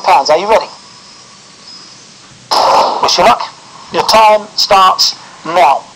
correct answer is worth a thousand pounds. Are you ready? Wish you luck. Your time starts now.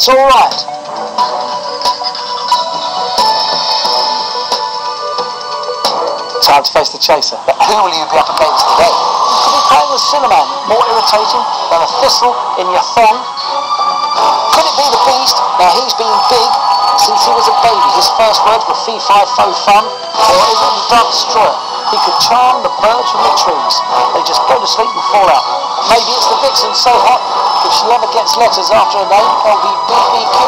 That's all right. Time to face the chaser. But who will you be up against today? Could be playing with Sinnerman, more irritating than a thistle in your thong. Could it be the beast? Now he's been big since he was a baby. His first words were fee fi fo fun. Or is it the Dark Destroyer? He could charm the birds from the trees. They just go to sleep and fall out. Maybe it's the vixen so hot if she ever gets letters after her name, it'll be BBQ.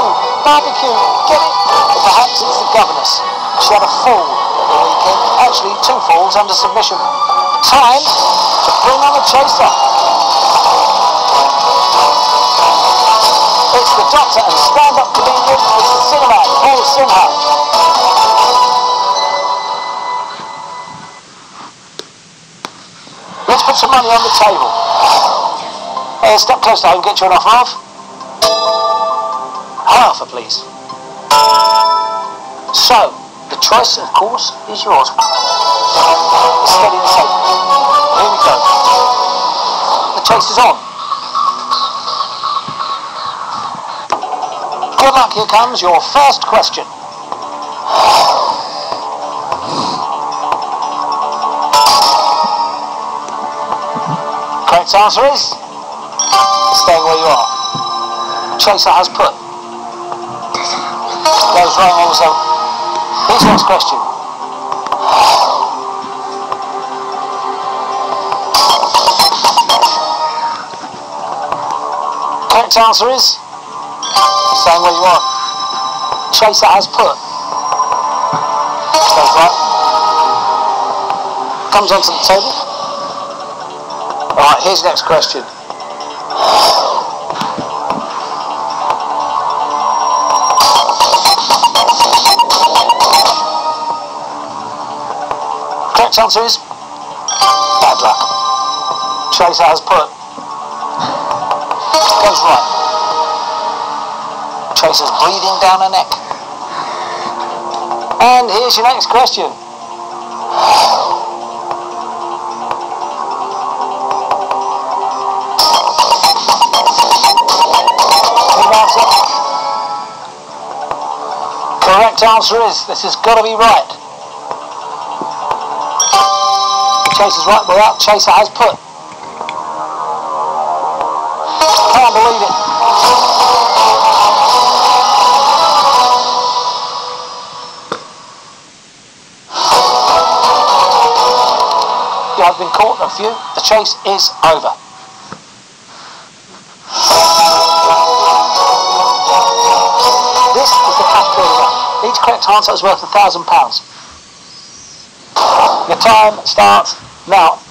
Barbecue, get it? Perhaps it's the governess. She had a fall at the weekend. Actually, two falls under submission. Time to bring on a chaser. It's the doctor and stand-up comedian. The Sinnerman, Paul Sinha. Let's put some money on the table. Uh, step close to home, get you an offer of. Half, please. So, the choice, of course, is yours. Steady and safe. Here we go. The chase is on. Good luck, here comes your first question. Correct answer is staying where you are. Chaser has put. Goes wrong also. Here's next question. Correct answer is staying where you are. Chaser has put. Goes right. Comes onto the table. Alright, here's the next question. Correct answer is bad luck. Chaser has put. Goes right. Chaser's breathing down her neck. And here's your next question. Correct answer is this has got to be right. Chaser's right, we're out. Chaser has put. Can't believe it. You have been caught in a few. The chase is over. This is the category one. Each correct answer is worth a thousand pounds. Time starts now.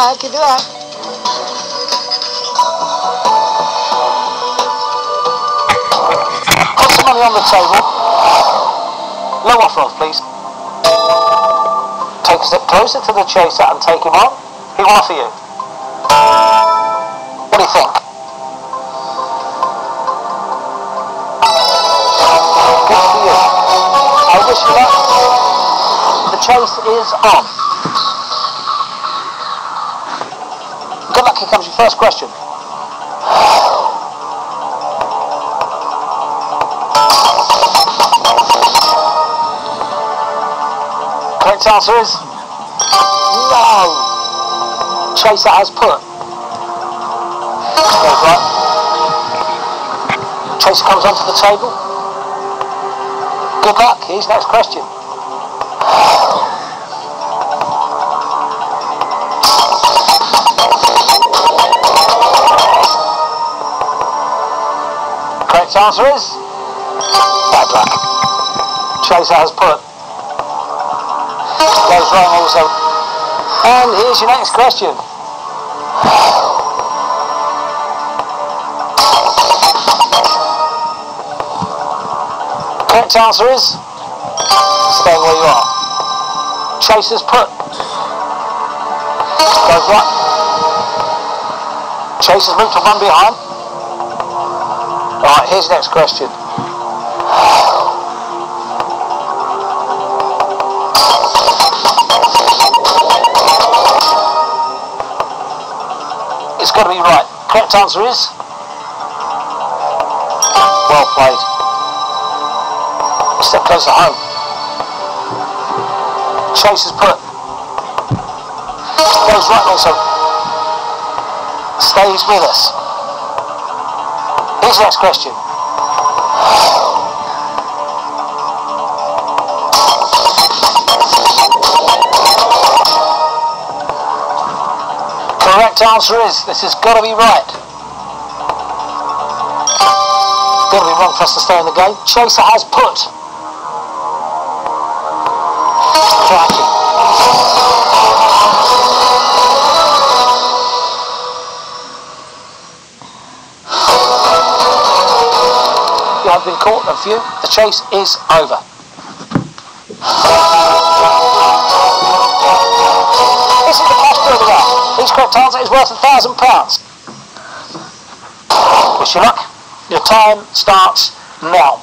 Give you. Put some money on the table. Offer off, please. Take a step closer to the chaser and take him on. He will offer you. What do you think? Good for you. I wish you luck. The chase is on. Comes your first question. Correct answer is no. Chaser has put. Goes right. Chaser comes onto the table. Good luck. Here's next question. Answer is bad luck. Chaser has put. Goes wrong also. And here's your next question. Correct answer is staying where you are. Chaser's put. Goes right. Chaser's moved to one behind. Alright, here's the next question. It's got to be right. Correct answer is well played. Step closer home. Chaser's put. Goes right also. Stays with us. Here's the next question. Correct answer is this has got to be right. Got to be wrong for us to stay in the game. Chaser has put. Have been caught, a few. The chase is over. This is the cash building up. Each correct answer is worth a thousand pounds. Wish you luck. Your time starts now.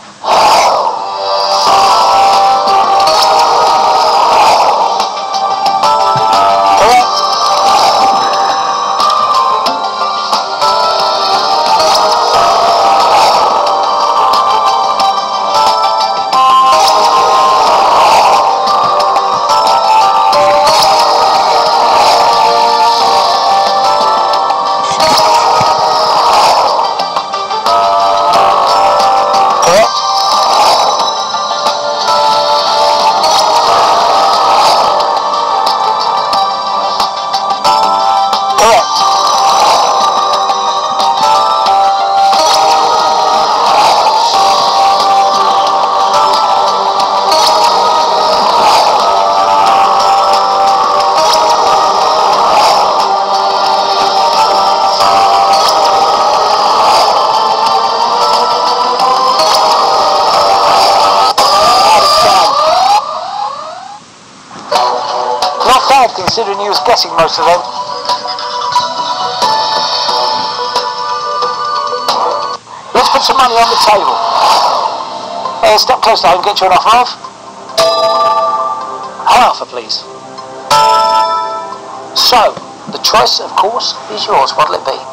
Considering you was guessing most of them. Let's put some money on the table. Uh, step close to home, get you an offer off. An offer, please. So, the choice, of course, is yours. What'll it be?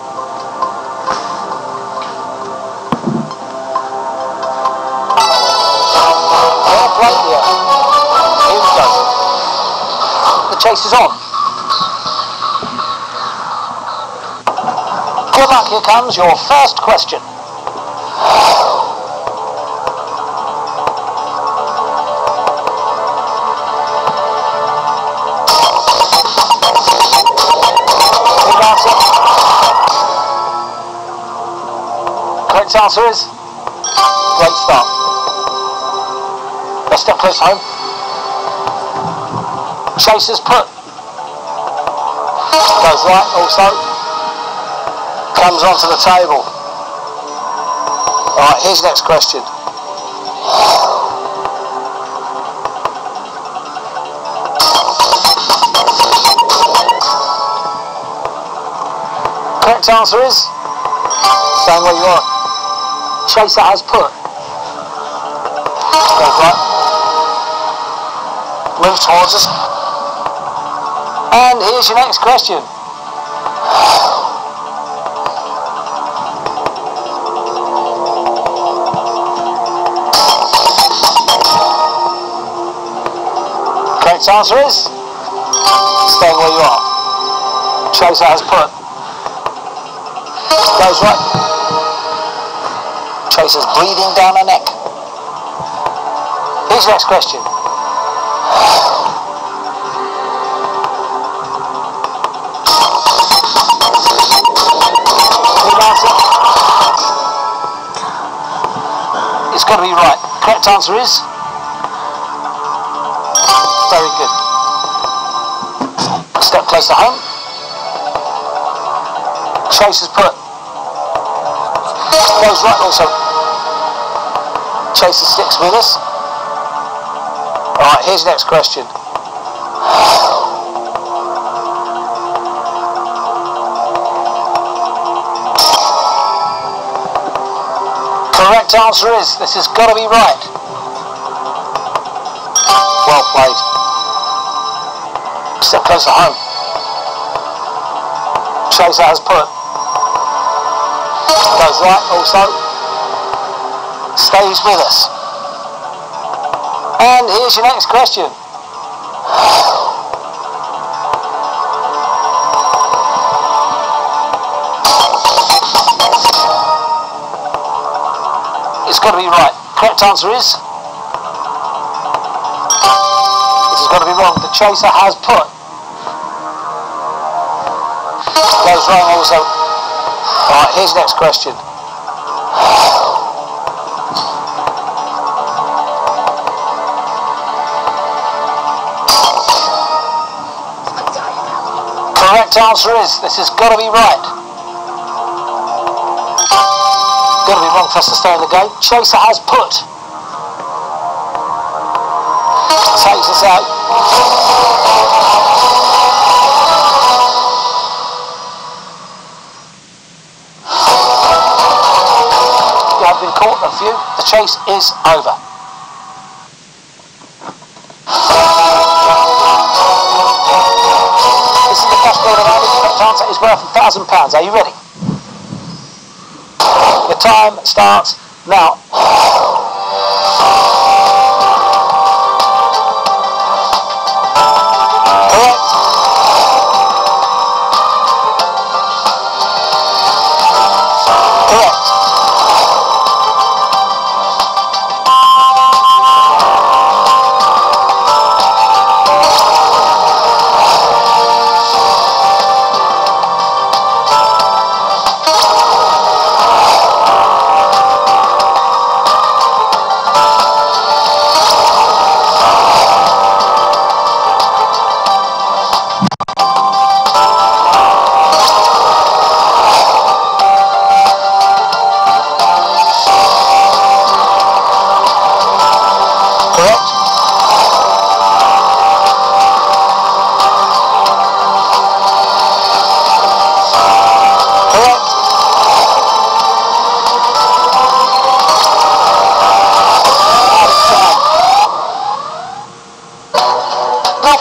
The chase is on. Good luck, here comes your first question. Correct answer is great start. Let's step close home. Chasers put. Goes right also. Comes onto the table. Alright, here's next question. Correct answer is staying where you are. Chaser has put. Goes right. Move towards us. And here's your next question. Correct answer is staying where you are. Chaser has put. Goes right. Chaser's breathing down her neck. Here's the next question. Correct answer is very good. Step closer home. Chaser's put. Goes right also. Chaser sticks with us. Alright, here's the next question. Correct answer is, this has got to be right. Well played. Step closer home. Chaser has put. Goes right also. Stays with us. And here's your next question. Got to be right. Correct answer is. This has got to be wrong. The chaser has put. Goes wrong also. Alright, here's next question. Correct answer is, this has got to be right. Be wrong for us to stay in the game. Chaser has put. Takes us out. You have been caught a few. The chase is over. This is the cash builder round. The answer is worth a thousand pounds. Are you ready? Time starts now. Correct. Correct.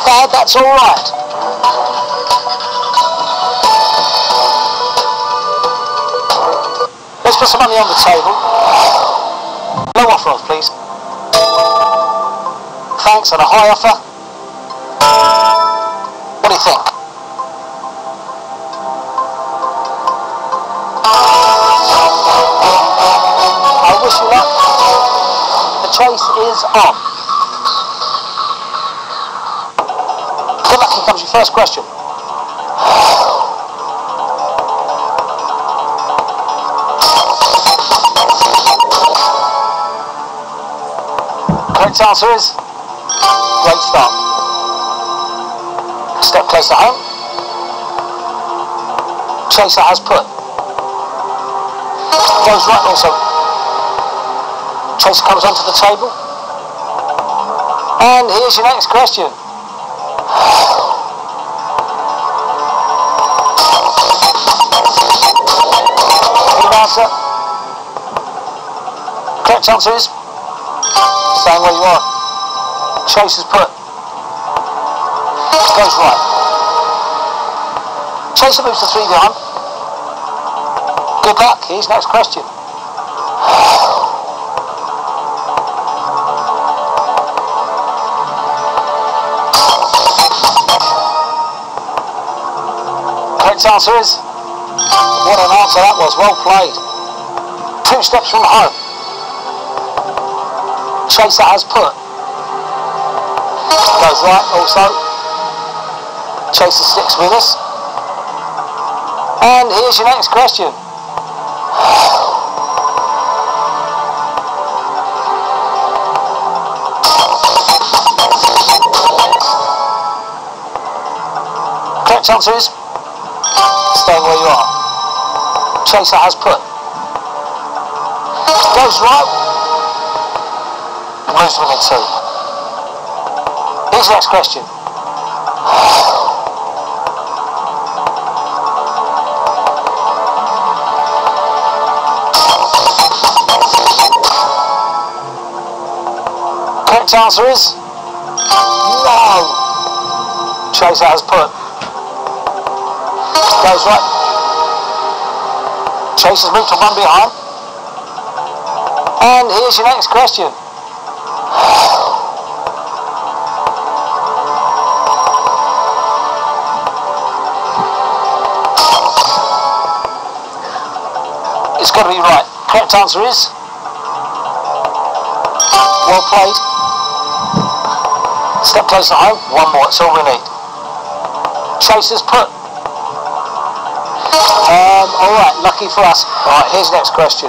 Bad, that's all right. Let's put some money on the table. Low offer, off, please. Thanks, and a high offer. What do you think? I wish you luck. The chase is on. Good luck, here comes your first question. Correct answer is great start. Step closer home. Chaser has put. Goes right also. Chaser comes onto the table. And here's your next question. Answer is staying where you are. Chaser's put. Goes right. Chaser moves to three behind. Good luck. Here's next question. Correct answer is what an answer that was. Well played. Two steps from home. Chaser has put. Goes right also. Chaser sticks with us. And here's your next question. Correct answer is staying where you are. Chaser has put. Goes right. Moves within two. Here's the next question. Correct answer is no. Chaser has put. Goes right. Chaser's moved to one behind. And here's your next question. Right. Correct answer is well played. Step closer home. One more. That's all we need. Chaser's put. Um, all right. Lucky for us. All right. Here's next question.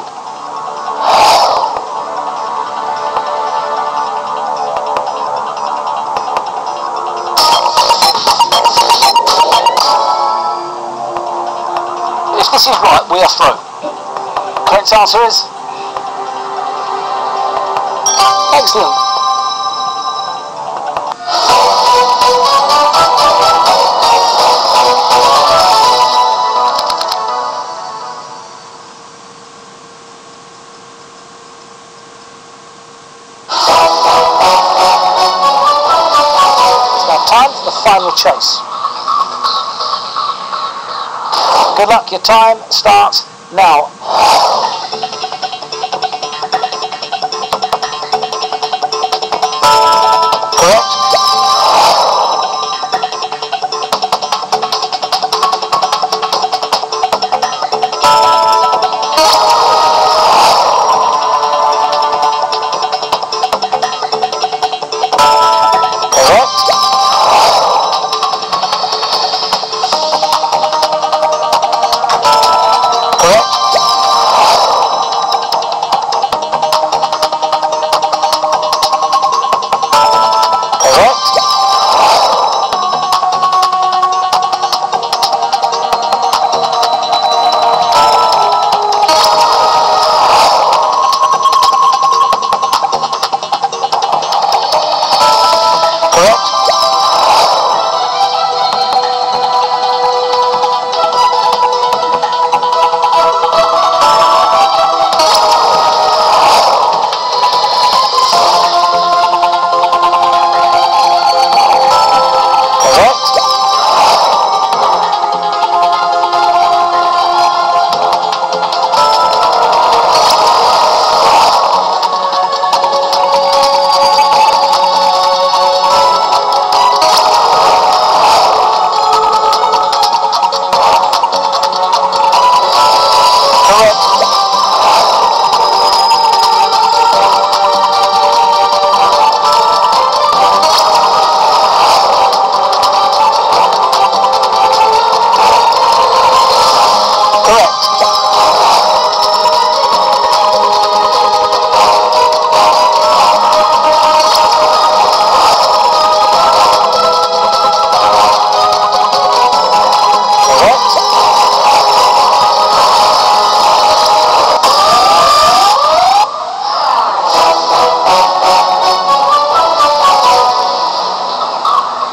If this is right, we are through. Correct answer is excellent. It's now time for the final chase. Good luck, your time starts now.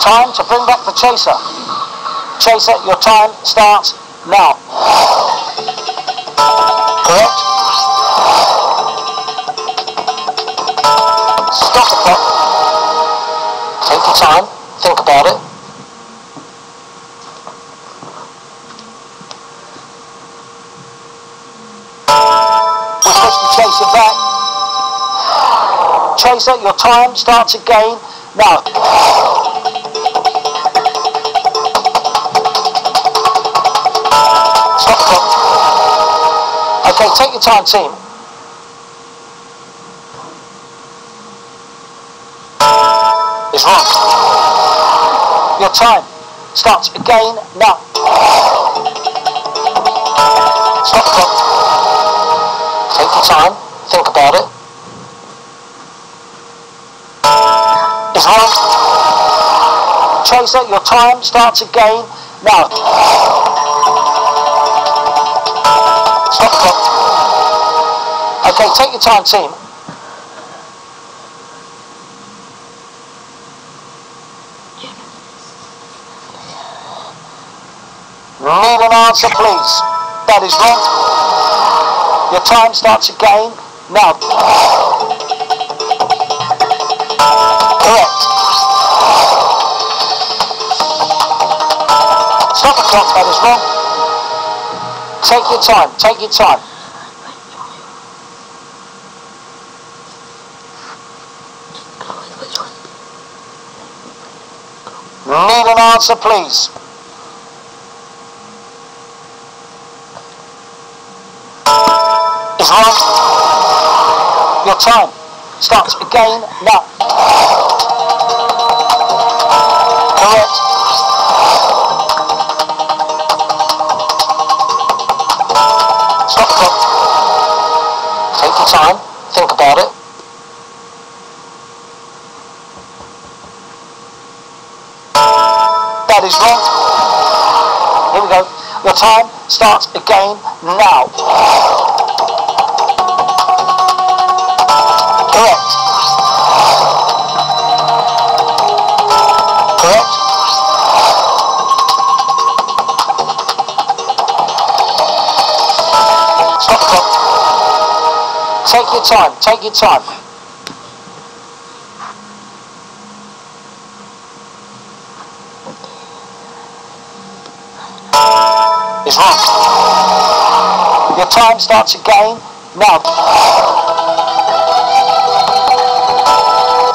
Time to bring back the chaser. Chaser, your time starts now. Correct? Stop the clock. Take your time. Think about it. We push the chaser back. Chaser, your time starts again. Now. Okay, take your time, team. Is wrong. Your time starts again now. Stop the clock. Take your time. Think about it. it. Is wrong. Chaser, your time starts again now. Okay, take your time, team. Need an answer, please. That is wrong. Your time starts again now. Correct. Stop the clock, that is wrong. Take your time, take your time. Need an answer, please. Is wrong. Your time starts again now. Time. Think about it. That is wrong. Here we go. Your time starts again now. Take your time. Take your time. Is wrong. Your time starts again now.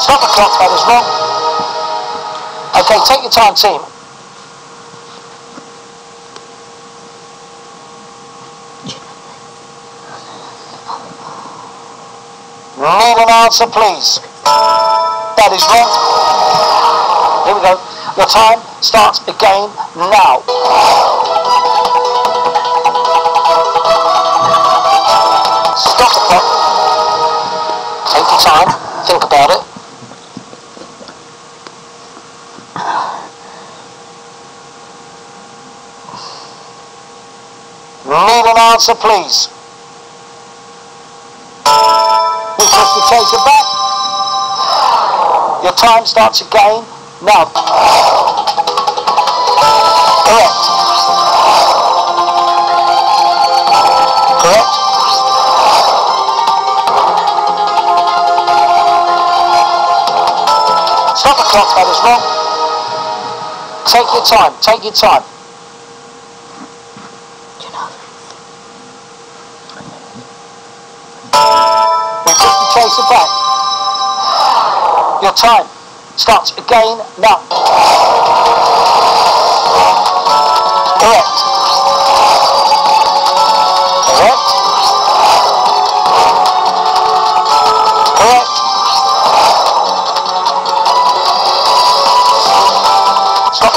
Stop the clock, that is wrong. Okay, take your time, team. Need an answer, please. That is wrong. Here we go. Your time starts again now. Stop the clock. Take your time. Think about it. Need an answer, please. Your time starts again now. Correct. Correct. Stop the clock, that is wrong. Take your time, take your time. We push the chaser back. Your time starts again now. Correct. Correct. Correct. Stop.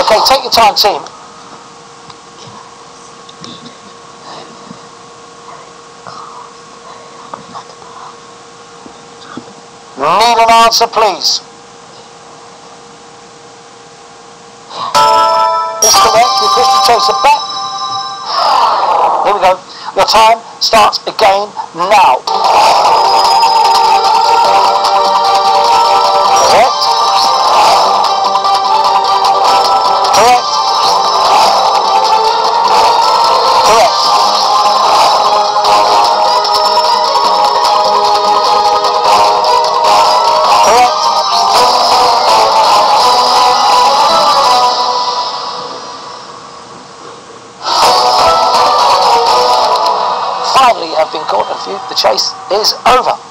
Okay, take your time, team. Need an answer, please. It's correct. request push the it back. Here we go. The time starts again now. Correct. Correct. Finally, you The chase is over.